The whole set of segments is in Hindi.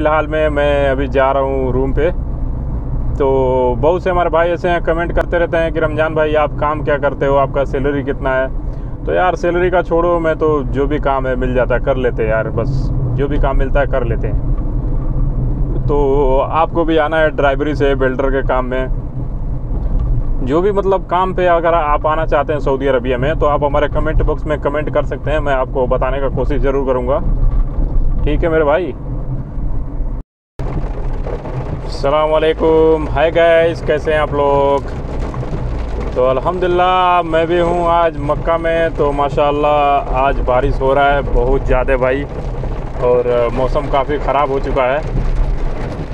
फ़िलहाल में मैं अभी जा रहा हूँ रूम पे। तो बहुत से हमारे भाई ऐसे हैं कमेंट करते रहते हैं कि, रमज़ान भाई, आप काम क्या करते हो? आपका सैलरी कितना है? तो यार सैलरी का छोड़ो, मैं तो जो भी काम है, मिल जाता है, कर लेते हैं यार, बस। जो भी काम मिलता है, कर लेते हैं। तो आपको भी आना है ड्राइवरी से बिल्डर के काम में। जो भी मतलब काम पे अगर आप आना चाहते हैं सऊदी अरबिया में तो आप हमारे कमेंट बॉक्स में कमेंट कर सकते हैं, मैं आपको बताने का कोशिश ज़रूर करूँगा। ठीक है मेरे भाई? अलकुम हाय गाइस कैसे हैं आप लोग? तो अल्हम्दुलिल्लाह, मैं भी हूँ आज मक्का में। तो माशाल्लाह, आज बारिश हो रहा है बहुत ज़्यादा भाई। और मौसम काफ़ी ख़राब हो चुका है।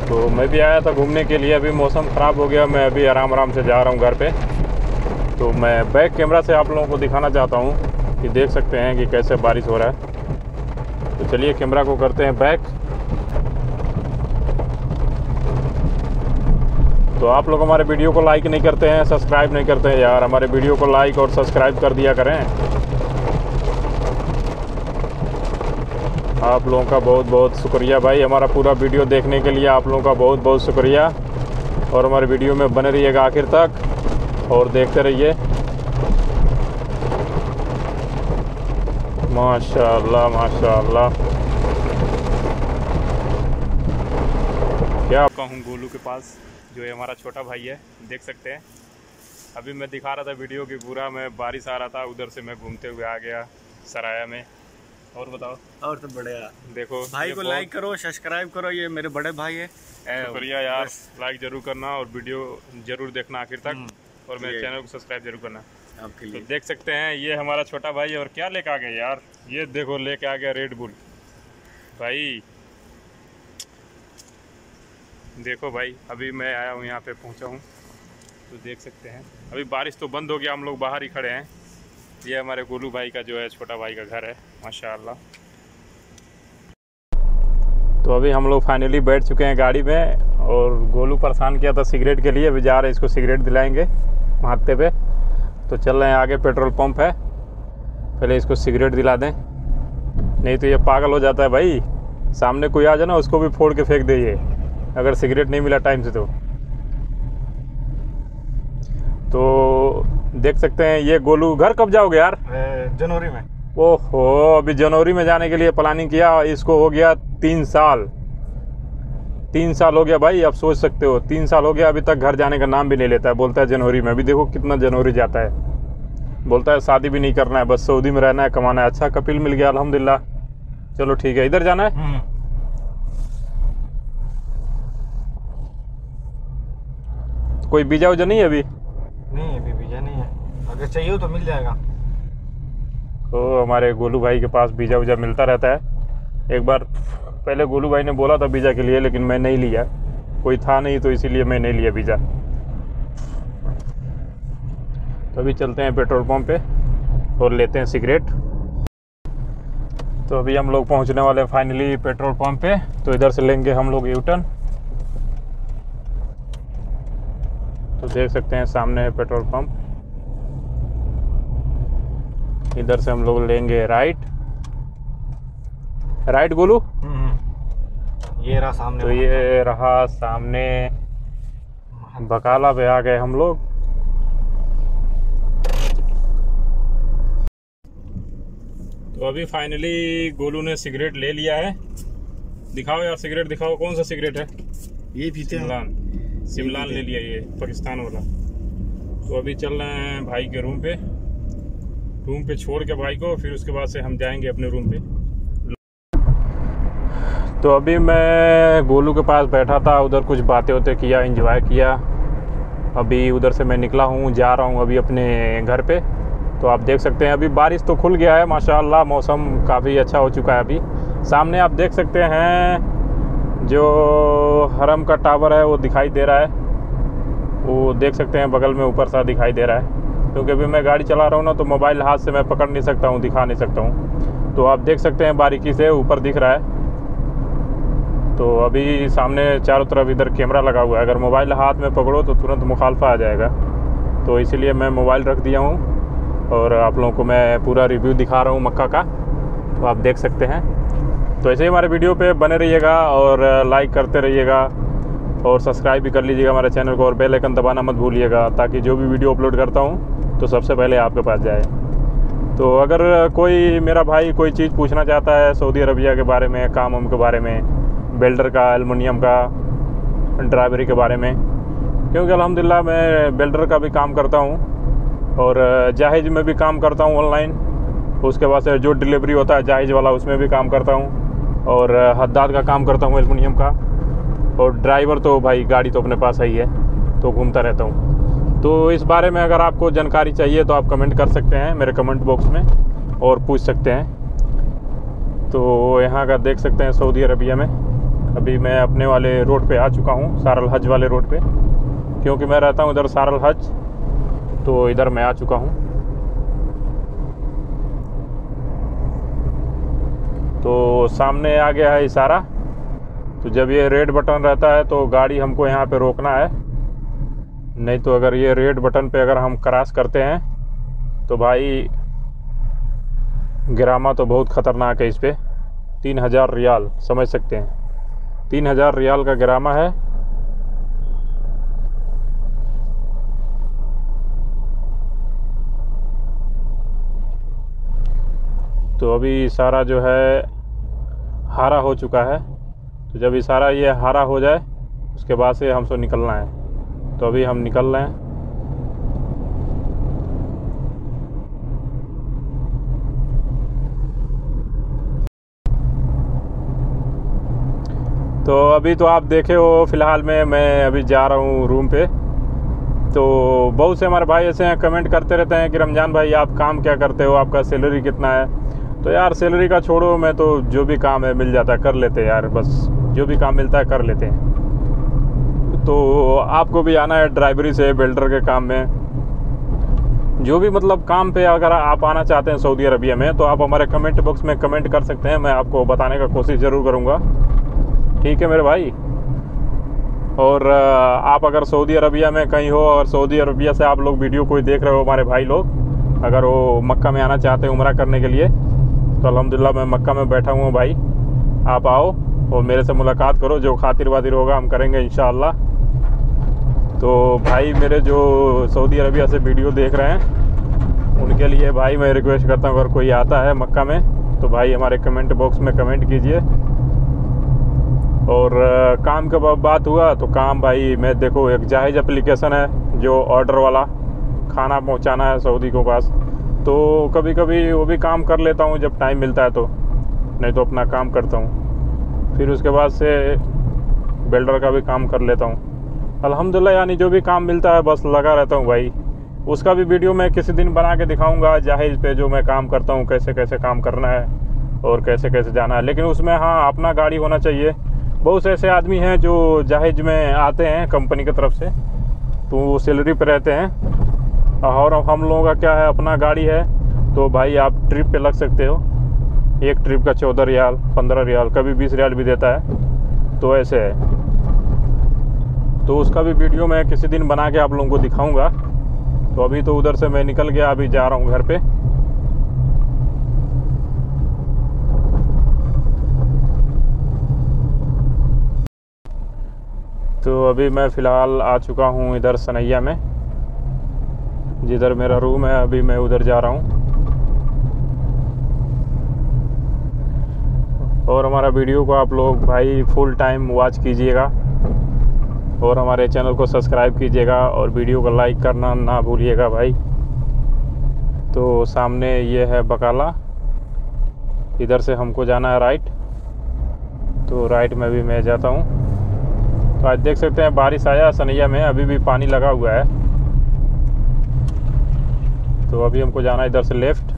तो मैं भी आया था घूमने के लिए। अभी मौसम ख़राब हो गया। मैं अभी आराम आराम से जा रहा हूँ घर पे। तो मैं बैक कैमरा से आप लोगों को दिखाना चाहता हूँ कि देख सकते हैं कि कैसे बारिश हो रहा है। तो चलिए कैमरा को करते हैं बैक। तो आप लोग हमारे वीडियो को लाइक नहीं करते हैं सब्सक्राइब नहीं करते हैं यार। हमारे वीडियो को लाइक और सब्सक्राइब कर दिया करें। आप लोगों का बहुत बहुत शुक्रिया भाई। हमारा पूरा वीडियो देखने के लिए आप लोगों का बहुत बहुत शुक्रिया। और हमारे वीडियो में बने रहिएगा आखिर तक और देखते रहिए। माशाल्लाह माशाल्लाह। क्या आपका हूँ गोलू के पास? जो ये हमारा छोटा भाई है देख सकते हैं। अभी मैं दिखा रहा था वीडियो की पूरा मैं बारिश आ रहा था उधर से मैं घूमते हुए आ गया सराया में। और बताओ? और तो बढ़िया। देखो भाई को लाइक करो सब्सक्राइब करो ये मेरे बड़े भाई है। शुक्रिया यार। लाइक ज़रूर करना और वीडियो ज़रूर देखना आखिर तक। हम्म। और मेरे चैनल को सब्सक्राइब ज़रूर करना। आपके लिए। तो देख सकते हैं ये हमारा छोटा भाई और क्या लेके आ गया यार? ये देखो लेके आ गया रेड बुल भाई देखो भाई, अभी मैं आया हूँ, यहाँ पे पहुँचा हूँ। तो देख सकते हैं। अभी बारिश तो बंद हो गया, हम लोग बाहर ही खड़े हैं। ये हमारे गोलू भाई का जो है, छोटा भाई का घर है, माशाल्लाह। तो अभी हम लोग फाइनली बैठ चुके हैं गाड़ी में, और गोलू परेशान किया था सिगरेट के लिए। अभी जा रहे इसको सिगरेट दिलाएँगे, माथे पे। तो चल रहे हैं आगे, पेट्रोल पंप है। पहले इसको सिगरेट दिला दें। नहीं तो ये पागल हो जाता है भाई। सामने कोई आ जाए ना, उसको भी फोड़ के फेंक दे ये। अगर सिगरेट नहीं मिला टाइम से तो। तो देख सकते हैं ये गोलू घर कब जाओगे यार? जनवरी में। ओहो अभी जनवरी में जाने के लिए प्लानिंग किया इसको हो गया तीन साल। तीन साल हो गया भाई आप सोच सकते हो तीन साल हो गया अभी तक घर जाने का नाम भी नहीं लेता है बोलता है जनवरी में। अभी देखो कितना जनवरी जाता है। बोलता है शादी भी नहीं करना है बस सऊदी में रहना है कमाना है। अच्छा कपिल मिल गया अलहमदिल्ला चलो ठीक है इधर जाना है? कोई बीजा उजा नहीं है अभी? नहीं अभी वीज़ा नहीं है। अगर चाहिए तो मिल जाएगा। तो हमारे गोलू भाई के पास वीज़ा उजा मिलता रहता है। एक बार पहले गोलू भाई ने बोला था वीज़ा के लिए लेकिन मैं नहीं लिया। कोई था नहीं तो इसीलिए मैं नहीं लिया बीजा। तो अभी चलते हैं पेट्रोल पंप पे और लेते हैं सिगरेट। तो अभी हम लोग पहुँचने वाले हैं फाइनली पेट्रोल पंप पे। तो इधर से लेंगे हम लोग यूटर्न। तो देख सकते हैं सामने है पेट्रोल पंप। इधर से हम लोग लेंगे राइट। राइट गोलू? ये रहा सामने तो ये रहा सामने। बकाला पे आ गए हम लोग। तो अभी फाइनली गोलू ने सिगरेट ले लिया है। दिखाओ यार सिगरेट दिखाओ कौन सा सिगरेट है? ये पीते हैं सिमलान सिमलान ले लिया ये पाकिस्तान वाला। तो अभी चल रहे हैं भाई के रूम पे। रूम पे छोड़ के भाई को फिर उसके बाद से हम जाएँगे अपने रूम पे। तो अभी मैं गोलू के पास बैठा था उधर कुछ बातें होते किया एंजॉय किया। अभी उधर से मैं निकला हूँ जा रहा हूँ अभी अपने घर पे। तो आप देख सकते हैं अभी बारिश तो खुल गया है माशाल्लाह मौसम काफ़ी अच्छा हो चुका है अभी। सामने आप देख सकते हैं जो हरम का टावर है, वो दिखाई दे रहा है। वो देख सकते हैं, बगल में ऊपर सा दिखाई दे रहा है। क्योंकि अभी मैं गाड़ी चला रहा हूँ ना तो मोबाइल हाथ से मैं पकड़ नहीं सकता हूँ, दिखा नहीं सकता हूँ। तो आप देख सकते हैं, बारीकी से ऊपर दिख रहा है। तो अभी सामने चारों तरफ़ इधर कैमरा लगा हुआ है। अगर मोबाइल हाथ में पकड़ो तो तुरंत मुखालफा आ जाएगा। तो इसीलिए मैं मोबाइल रख दिया हूँ। और आप लोगों को मैं पूरा रिव्यू दिखा रहा हूँ मक्का का। तो आप देख सकते हैं। तो ऐसे ही हमारे वीडियो पे बने रहिएगा और लाइक करते रहिएगा और सब्सक्राइब भी कर लीजिएगा हमारे चैनल को और बेल आइकन दबाना मत भूलिएगा ताकि जो भी वीडियो अपलोड करता हूँ तो सबसे पहले आपके पास जाए। तो अगर कोई मेरा भाई कोई चीज़ पूछना चाहता है सऊदी अरबिया के बारे में काम वाम के बारे में बेल्डर का एलमिनियम का ड्राइवरी के बारे में, क्योंकि अलहमदिल्ला मैं बेल्डर का भी काम करता हूँ और जहाज़ में भी काम करता हूँ ऑनलाइन उसके बाद से जो डिलीवरी होता है, जाहिज वाला उसमें भी काम करता हूँ। और हद्दाद का काम करता हूँ एलमिनियम का। और ड्राइवर तो भाई गाड़ी तो अपने पास ही है तो घूमता रहता हूँ। तो इस बारे में अगर आपको जानकारी चाहिए तो आप कमेंट कर सकते हैं मेरे कमेंट बॉक्स में और पूछ सकते हैं। तो यहाँ का देख सकते हैं सऊदी अरबिया में, अभी मैं अपने वाले रोड पे आ चुका हूँ, सारल हज वाले रोड पे। क्योंकि मैं रहता हूँ इधर सारल हज तो इधर मैं आ चुका हूँ। तो सामने आ गया है इशारा। तो जब ये रेड बटन रहता है तो गाड़ी हमको यहाँ पे रोकना है। नहीं तो अगर ये रेड बटन पे अगर हम क्रॉस करते हैं तो भाई, गिरामा तो बहुत ख़तरनाक है इस पर तीन हज़ार रियाल, समझ सकते हैं। तीन हज़ार रियाल का गिरामा है। तो अभी इशारा जो है हारा हो चुका है। तो जब इशारा ये हारा हो जाए, उसके बाद से हमसे निकलना है। तो अभी हम निकल रहे हैं। तो अभी तो आप देखे हो, फ़िलहाल में मैं अभी जा रहा हूँ रूम पे। तो बहुत से हमारे भाई ऐसे हैं, कमेंट करते रहते हैं कि, रमज़ान भाई, आप काम क्या करते हो? आपका सैलरी कितना है? तो यार सैलरी का छोड़ो, मैं तो जो भी काम है मिल जाता कर लेते यार, बस जो भी काम मिलता है कर लेते हैं। तो आपको भी आना है ड्राइवरी से बिल्डर के काम में। जो भी मतलब काम पे अगर आप आना चाहते हैं सऊदी अरबिया में तो आप हमारे कमेंट बॉक्स में कमेंट कर सकते हैं, मैं आपको बताने का कोशिश ज़रूर करूँगा। ठीक है मेरे भाई? और आप अगर सऊदी अरबिया में कहीं हो और सऊदी अरबिया से आप लोग वीडियो कोई देख रहे हो हमारे भाई लोग, अगर वो मक्का में आना चाहते हैं उम्र करने के लिए तो अलहमदिल्ला मैं मक्का में बैठा हुआ भाई। आप आओ और मेरे से मुलाकात करो, जो खातिर वातिर होगा हम करेंगे इन तो भाई, मेरे जो सऊदी अरबिया से वीडियो देख रहे हैं, उनके लिए भाई मैं रिक्वेस्ट करता हूँ, अगर कोई आता है मक्का में तो भाई हमारे कमेंट बॉक्स में कमेंट कीजिए। और काम का बात हुआ तो काम भाई, मैं देखो, एक जाहिज एप्लीकेशन है, जो ऑर्डर वाला, खाना पहुंचाना है सऊदी को पास। तो कभी कभी वो भी काम कर लेता हूँ जब टाइम मिलता है तो। नहीं तो अपना काम करता हूँ। फिर उसके बाद से बिल्डर का भी काम कर लेता हूँ। अल्हम्दुलिल्लाह, यानी जो भी काम मिलता है, बस लगा रहता हूँ भाई। उसका भी वीडियो मैं किसी दिन बना के दिखाऊँगा जहाज़ पे जो मैं काम करता हूँ कैसे कैसे काम करना है और कैसे कैसे जाना है। लेकिन उसमें हाँ अपना गाड़ी होना चाहिए। बहुत से ऐसे आदमी हैं जो जहाज़ में आते हैं कंपनी की तरफ़ से तो वो सैलरी पर रहते हैं। और हम लोगों का क्या है, अपना गाड़ी है तो भाई आप ट्रिप पे लग सकते हो। एक ट्रिप का चौदह रियाल, पंद्रह रियाल, कभी बीस रियाल भी देता है तो ऐसे है। तो उसका भी वीडियो मैं किसी दिन बना के आप लोगों को दिखाऊँगा। तो अभी तो उधर से मैं निकल गया, अभी जा रहा हूँ घर पे। तो अभी मैं फ़िलहाल आ चुका हूँ इधर सनैया में। जिधर मेरा रूम है, अभी मैं उधर जा रहा हूँ। और हमारा वीडियो को आप लोग भाई फुल टाइम वॉच कीजिएगा। और हमारे चैनल को सब्सक्राइब कीजिएगा और वीडियो को लाइक करना ना भूलिएगा भाई। तो सामने ये है बकाला। इधर से हमको जाना है राइट तो राइट में भी मैं जाता हूँ। तो आज देख सकते हैं, बारिश आया, सनैया में, अभी भी पानी लगा हुआ है। तो अभी हमको जाना है इधर से लेफ़्ट।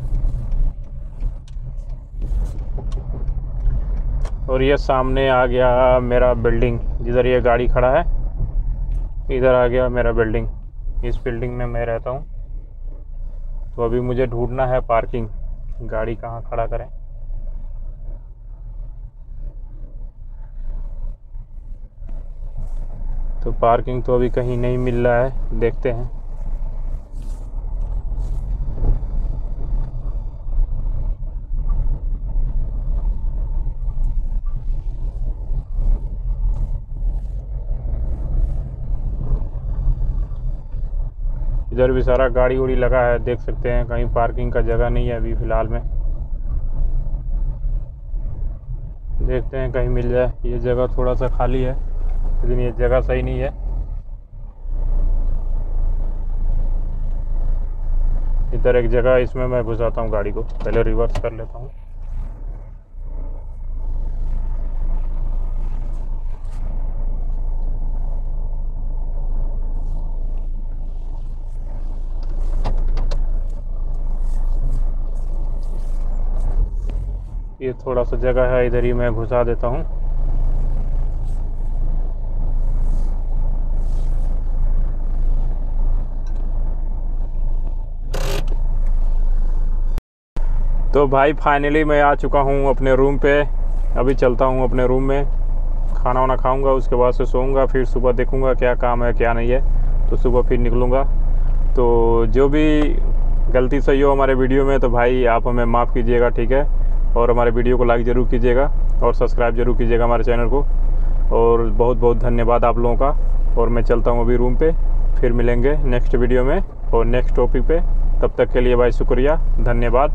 और ये सामने आ गया मेरा बिल्डिंग, जिधर ये गाड़ी खड़ा है, इधर आ गया मेरा बिल्डिंग। इस बिल्डिंग में मैं रहता हूँ। तो अभी मुझे ढूंढना है पार्किंग, गाड़ी कहाँ खड़ा करें। तो पार्किंग तो अभी कहीं नहीं मिल रहा है, देखते हैं। इधर भी सारा गाड़ी उड़ी लगा है, देख सकते हैं, कहीं पार्किंग का जगह नहीं है अभी फ़िलहाल में। देखते हैं कहीं मिल जाए, ये जगह थोड़ा सा खाली है, लेकिन ये जगह सही नहीं है। इधर एक जगह, इसमें मैं घुसाता हूँ गाड़ी को, पहले रिवर्स कर लेता हूँ। ये थोड़ा सा जगह है, इधर ही मैं घुसा देता हूँ। तो भाई फाइनली मैं आ चुका हूँ अपने रूम पे। अभी चलता हूँ अपने रूम में। खाना वाना खाऊँगा, उसके बाद से सोऊँगा, फिर सुबह देखूँगा क्या काम है, क्या नहीं है। तो सुबह फिर निकलूँगा। तो जो भी गलती सही हो हमारे वीडियो में तो भाई आप हमें माफ़ कीजिएगा, ठीक है? और हमारे वीडियो को लाइक ज़रूर कीजिएगा और सब्सक्राइब ज़रूर कीजिएगा हमारे चैनल को। और बहुत बहुत धन्यवाद आप लोगों का। और मैं चलता हूँ अभी रूम पे, फिर मिलेंगे नेक्स्ट वीडियो में और नेक्स्ट टॉपिक पे। तब तक के लिए भाई शुक्रिया, धन्यवाद।